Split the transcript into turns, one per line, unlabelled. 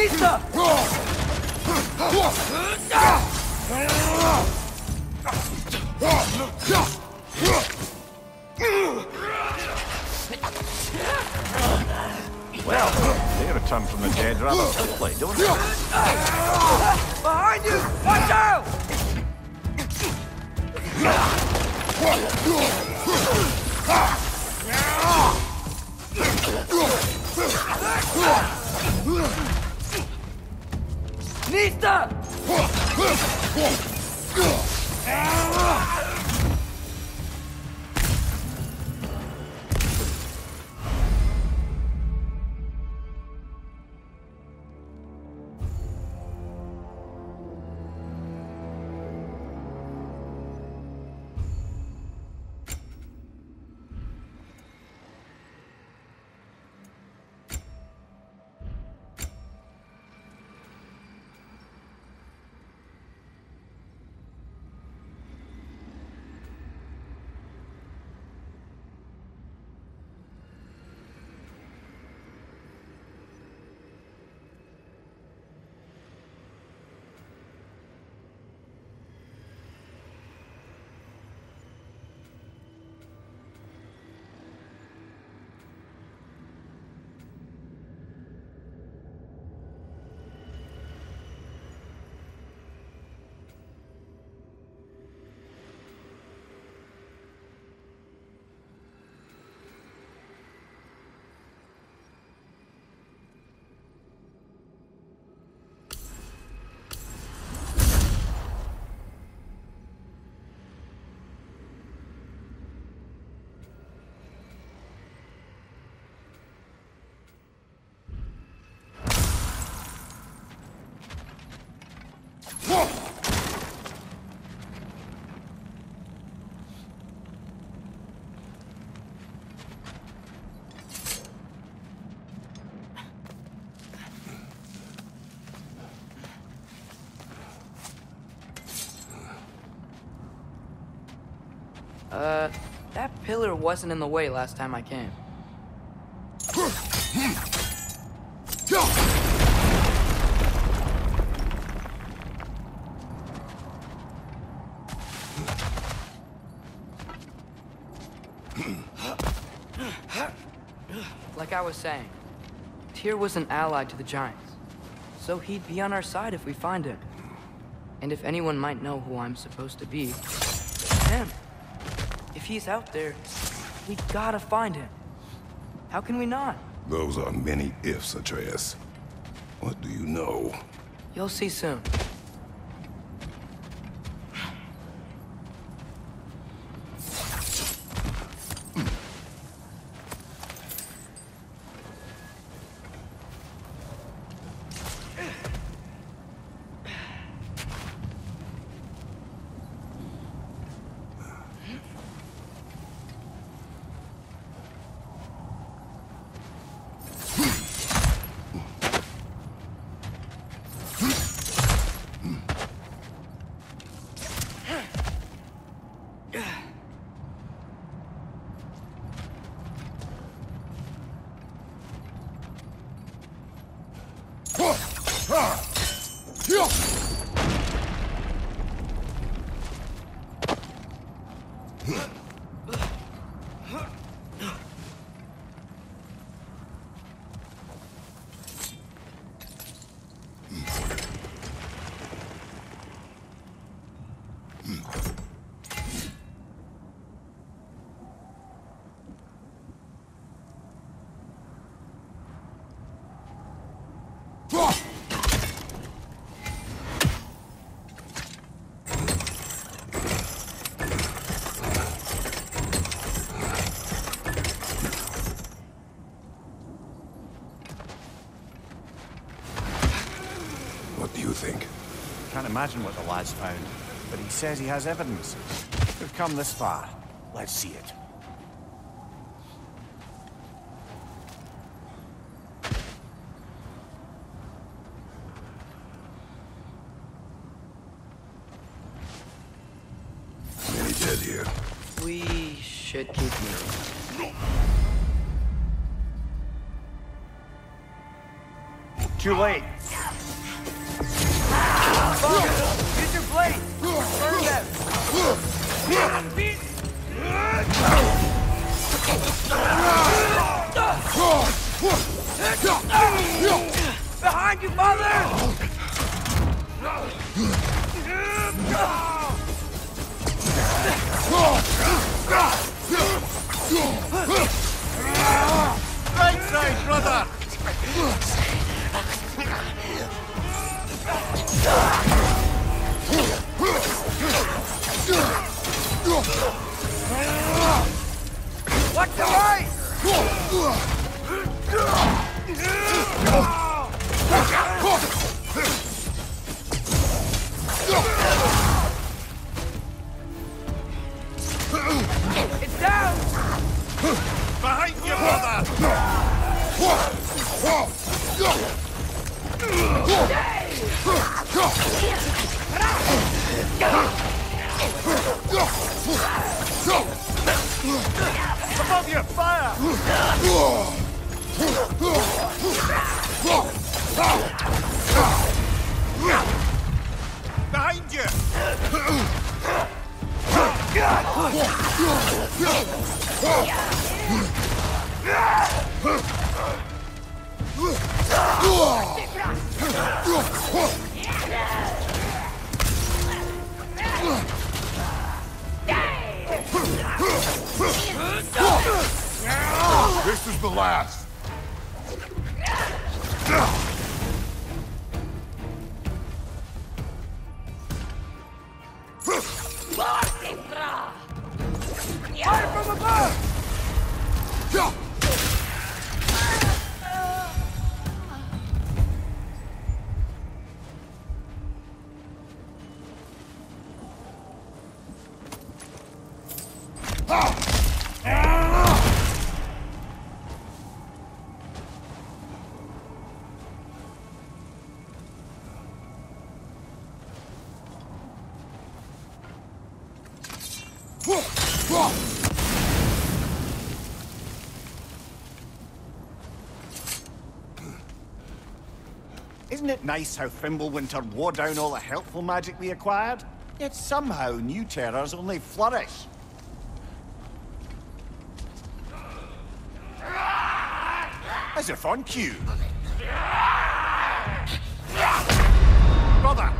Nista!
Well, they return from the dead rather quickly, don't they?
Behind you! Watch out! fascista! Uh, that pillar wasn't in the way last time I came. Like I was saying, Tyr was an ally to the Giants, so he'd be on our side if we find him. And if anyone might know who I'm supposed to be, it's him. He's out there, we gotta find him. How can we not?
Those are many ifs, Atreus. What do you know?
You'll see soon.
What
imagine what the lad's found, but he says he has evidence. We've come this far. Let's see it.
Many dead here.
We should keep moving.
Too late.
Father, use! Behind you, Father!
Behind you, brother! Above you, fire! Behind you!
This is the last.
Isn't it nice how Fimbulwinter wore down all the helpful magic we acquired? Yet somehow new terrors only flourish. As if on cue. Brother,